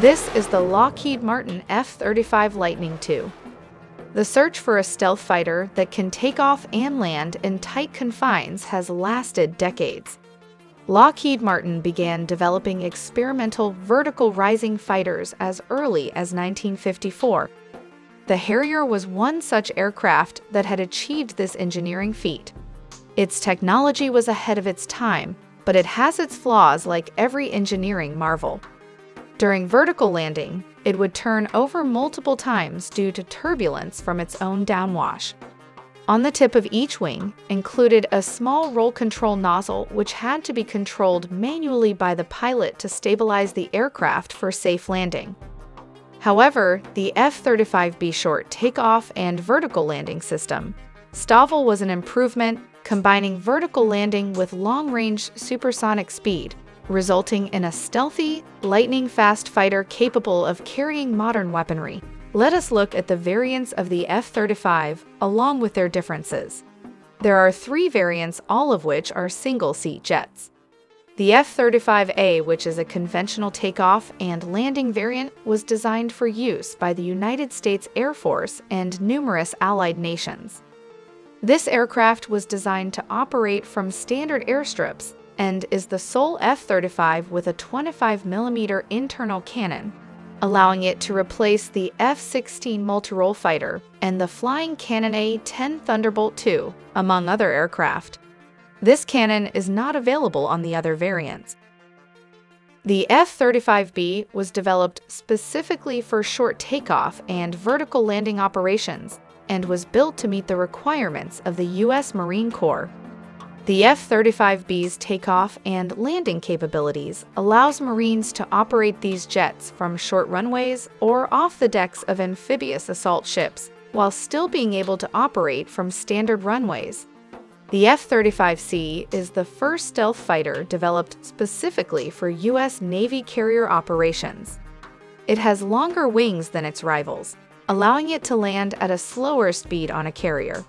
This is the Lockheed Martin F-35 Lightning II. The search for a stealth fighter that can take off and land in tight confines has lasted decades. Lockheed Martin began developing experimental vertical rising fighters as early as 1954. The Harrier was one such aircraft that had achieved this engineering feat. Its technology was ahead of its time, but it has its flaws like every engineering marvel. During vertical landing, it would turn over multiple times due to turbulence from its own downwash. On the tip of each wing included a small roll control nozzle which had to be controlled manually by the pilot to stabilize the aircraft for safe landing. However, the F-35B short takeoff and vertical landing system, STOVL was an improvement combining vertical landing with long-range supersonic speed resulting in a stealthy, lightning-fast fighter capable of carrying modern weaponry. Let us look at the variants of the F-35, along with their differences. There are three variants, all of which are single-seat jets. The F-35A, which is a conventional takeoff and landing variant, was designed for use by the United States Air Force and numerous allied nations. This aircraft was designed to operate from standard airstrips and is the sole F-35 with a 25mm internal cannon, allowing it to replace the F-16 multirole fighter and the Flying Cannon A-10 Thunderbolt II, among other aircraft. This cannon is not available on the other variants. The F-35B was developed specifically for short takeoff and vertical landing operations and was built to meet the requirements of the U.S. Marine Corps. The F-35B's takeoff and landing capabilities allows Marines to operate these jets from short runways or off the decks of amphibious assault ships while still being able to operate from standard runways. The F-35C is the first stealth fighter developed specifically for U.S. Navy carrier operations. It has longer wings than its rivals, allowing it to land at a slower speed on a carrier.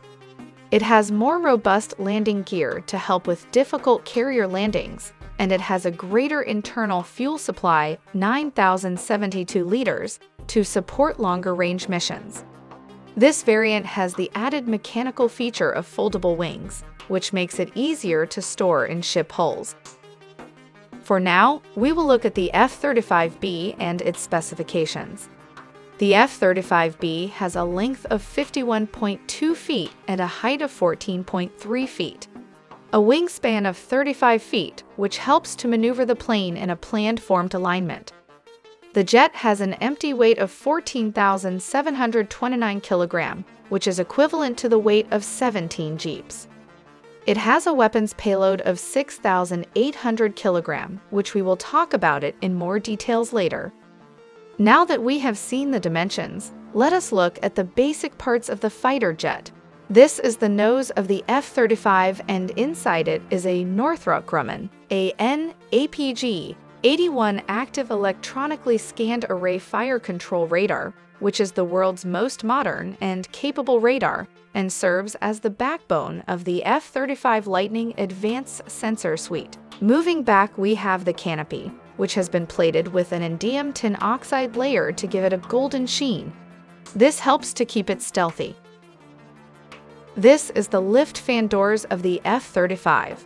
It has more robust landing gear to help with difficult carrier landings, and it has a greater internal fuel supply, 9,072 liters, to support longer range missions. This variant has the added mechanical feature of foldable wings, which makes it easier to store in ship hulls. For now, we will look at the F-35B and its specifications. The F-35B has a length of 51.2 feet and a height of 14.3 feet. A wingspan of 35 feet, which helps to maneuver the plane in a planform alignment. The jet has an empty weight of 14,729 kilogram, which is equivalent to the weight of 17 Jeeps. It has a weapons payload of 6,800 kilogram, which we will talk about it in more details later. Now that we have seen the dimensions, let us look at the basic parts of the fighter jet. This is the nose of the F-35 and inside it is a Northrop Grumman, a N-APG 81 active electronically scanned array fire control radar, which is the world's most modern and capable radar and serves as the backbone of the F-35 Lightning Advanced Sensor Suite. Moving back, we have the canopy, which has been plated with an indium tin oxide layer to give it a golden sheen. This helps to keep it stealthy. This is the lift fan doors of the F-35.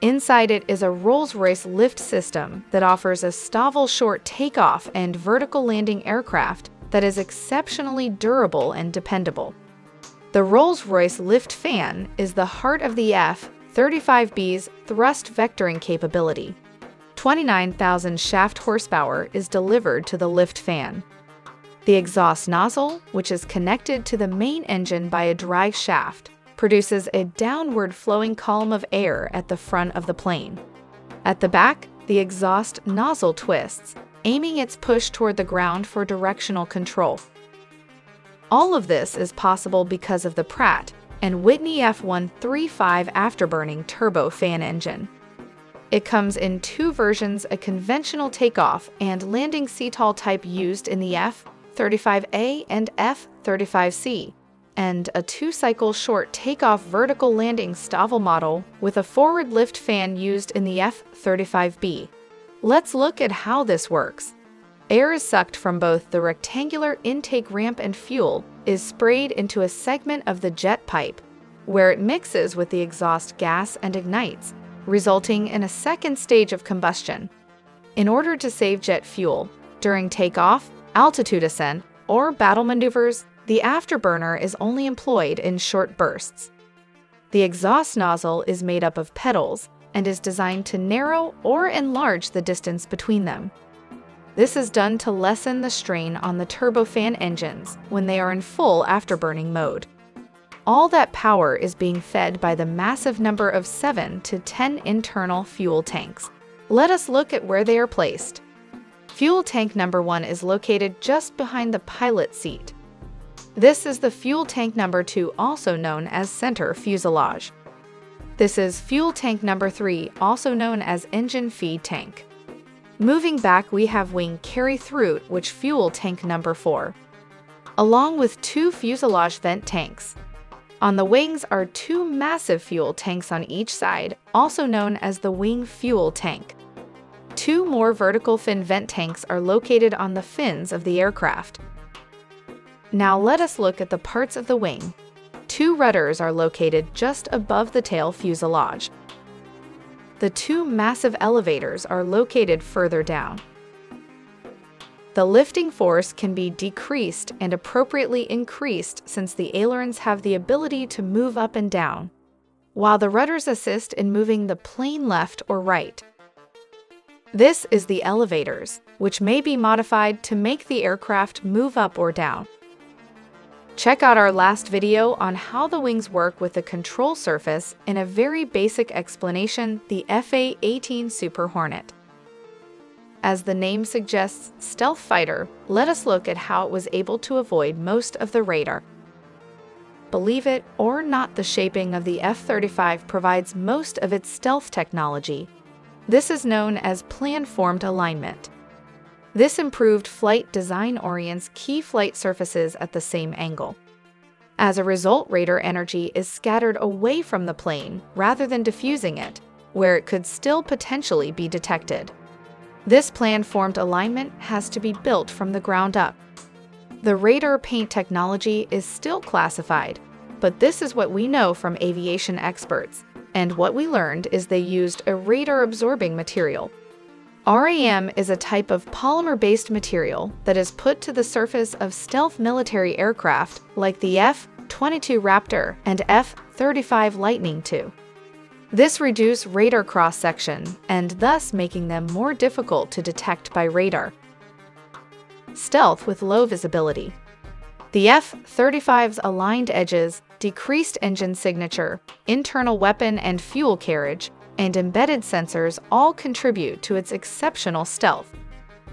Inside it is a Rolls-Royce lift system that offers a STOVL short takeoff and vertical landing aircraft that is exceptionally durable and dependable. The Rolls-Royce lift fan is the heart of the F-35B's thrust vectoring capability. 29,000 shaft horsepower is delivered to the lift fan. The exhaust nozzle, which is connected to the main engine by a drive shaft, produces a downward flowing column of air at the front of the plane. At the back, the exhaust nozzle twists, aiming its push toward the ground for directional control. All of this is possible because of the Pratt and Whitney F135 afterburning turbo fan engine. It comes in two versions a conventional takeoff and landing CTOL type used in the F-35A and F-35C, and a two-cycle short takeoff vertical landing STOVL model with a forward lift fan used in the F-35B. Let's look at how this works. Air is sucked from both the rectangular intake ramp and fuel is sprayed into a segment of the jet pipe, where it mixes with the exhaust gas and ignites, resulting in a second stage of combustion. In order to save jet fuel, during takeoff, altitude ascent, or battle maneuvers, the afterburner is only employed in short bursts. The exhaust nozzle is made up of petals and is designed to narrow or enlarge the distance between them. This is done to lessen the strain on the turbofan engines when they are in full afterburning mode. All that power is being fed by the massive number of 7 to 10 internal fuel tanks. Let us look at where they are placed. Fuel tank number 1 is located just behind the pilot seat. This is the fuel tank number 2 also known as center fuselage. This is fuel tank number 3 also known as engine feed tank. Moving back, we have wing carry-through, which fuel tank number 4, along with two fuselage vent tanks. On the wings are two massive fuel tanks on each side, also known as the wing fuel tank. Two more vertical fin vent tanks are located on the fins of the aircraft. Now let us look at the parts of the wing. Two rudders are located just above the tail fuselage. The two massive elevators are located further down. The lifting force can be decreased and appropriately increased since the ailerons have the ability to move up and down, while the rudders assist in moving the plane left or right. This is the elevators, which may be modified to make the aircraft move up or down. Check out our last video on how the wings work with the control surface in a very basic explanation, the FA-18 Super Hornet. As the name suggests, stealth fighter, let us look at how it was able to avoid most of the radar. Believe it or not, the shaping of the F-35 provides most of its stealth technology. This is known as planform alignment. This improved flight design orients key flight surfaces at the same angle. As a result, radar energy is scattered away from the plane rather than diffusing it, where it could still potentially be detected. This planform alignment has to be built from the ground up. The radar paint technology is still classified, but this is what we know from aviation experts, and what we learned is they used a radar-absorbing material RAM is a type of polymer-based material that is put to the surface of stealth military aircraft like the F-22 Raptor and F-35 Lightning II. This reduces radar cross-section and thus making them more difficult to detect by radar. Stealth with low visibility. The F-35's aligned edges, decreased engine signature, internal weapon and fuel carriage, and embedded sensors all contribute to its exceptional stealth.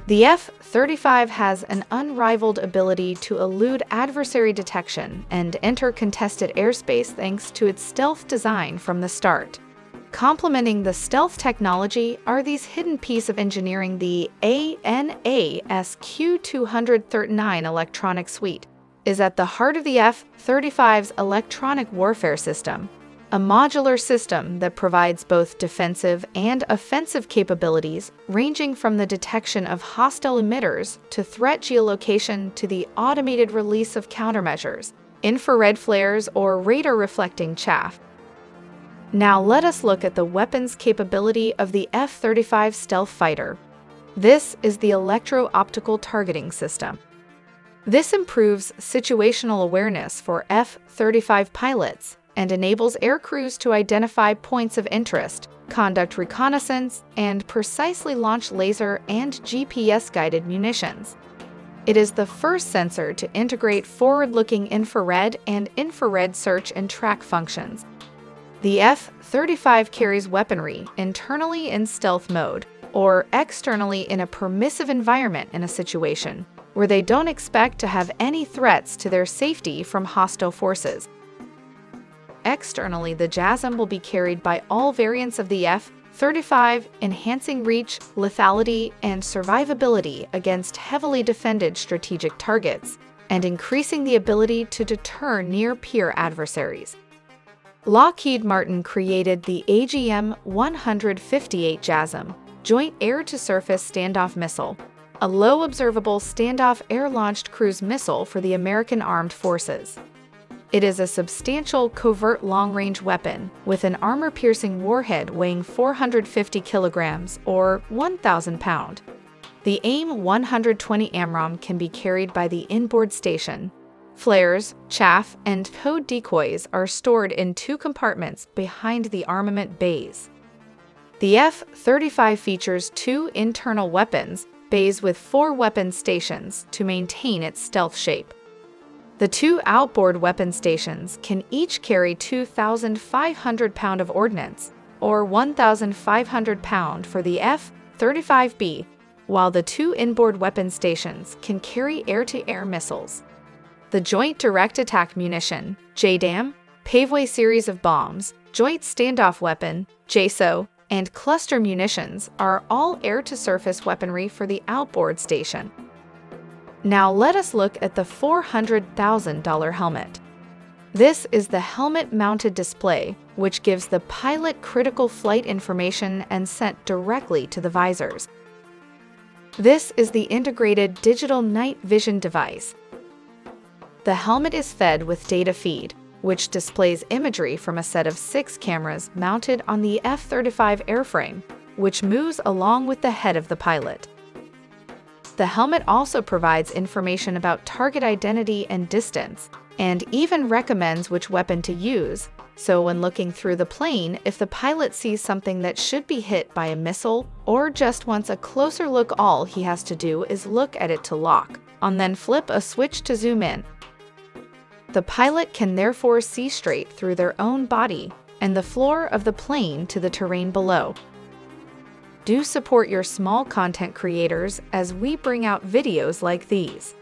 The F-35 has an unrivaled ability to elude adversary detection and enter contested airspace thanks to its stealth design from the start. Complementing the stealth technology are these hidden piece of engineering the AN/ASQ-239 electronic suite is at the heart of the F-35's electronic warfare system, a modular system that provides both defensive and offensive capabilities, ranging from the detection of hostile emitters to threat geolocation to the automated release of countermeasures, infrared flares, or radar reflecting chaff. Now let us look at the weapons capability of the F-35 stealth fighter. This is the electro-optical targeting system. This improves situational awareness for F-35 pilots and enables air crews to identify points of interest, conduct reconnaissance, and precisely launch laser and GPS-guided munitions. It is the first sensor to integrate forward-looking infrared and infrared search and track functions. The F-35 carries weaponry internally in stealth mode or externally in a permissive environment in a situation where they don't expect to have any threats to their safety from hostile forces. Externally, the JASSM will be carried by all variants of the F-35, enhancing reach, lethality, and survivability against heavily defended strategic targets, and increasing the ability to deter near-peer adversaries. Lockheed Martin created the AGM-158 JASSM, Joint Air-to-Surface Standoff Missile. a low observable standoff air launched cruise missile for the American Armed Forces. It is a substantial covert long range weapon with an armor piercing warhead weighing 450 kilograms or 1,000 pound. The AIM 120 AMRAAM can be carried by the inboard station. Flares, chaff, and code decoys are stored in two compartments behind the armament bays. The F 35 features two internal weapons bays with four weapon stations to maintain its stealth shape. The two outboard weapon stations can each carry 2,500 pound of ordnance, or 1,500 pound for the F-35B, while the two inboard weapon stations can carry air-to-air -air missiles. The Joint Direct Attack Munition, JDAM, Paveway Series of Bombs, Joint Standoff Weapon, JSOW, and cluster munitions are all air-to-surface weaponry for the outboard station. Now let us look at the $400,000 helmet. This is the helmet-mounted display, which gives the pilot critical flight information and sent directly to the visors. This is the integrated digital night vision device. The helmet is fed with data feed, which displays imagery from a set of six cameras mounted on the F-35 airframe, which moves along with the head of the pilot. The helmet also provides information about target identity and distance, and even recommends which weapon to use, so when looking through the plane, if the pilot sees something that should be hit by a missile or just wants a closer look all he has to do is look at it to lock, and then flip a switch to zoom in, the pilot can therefore see straight through their own body and the floor of the plane to the terrain below. Do support your small content creators as we bring out videos like these.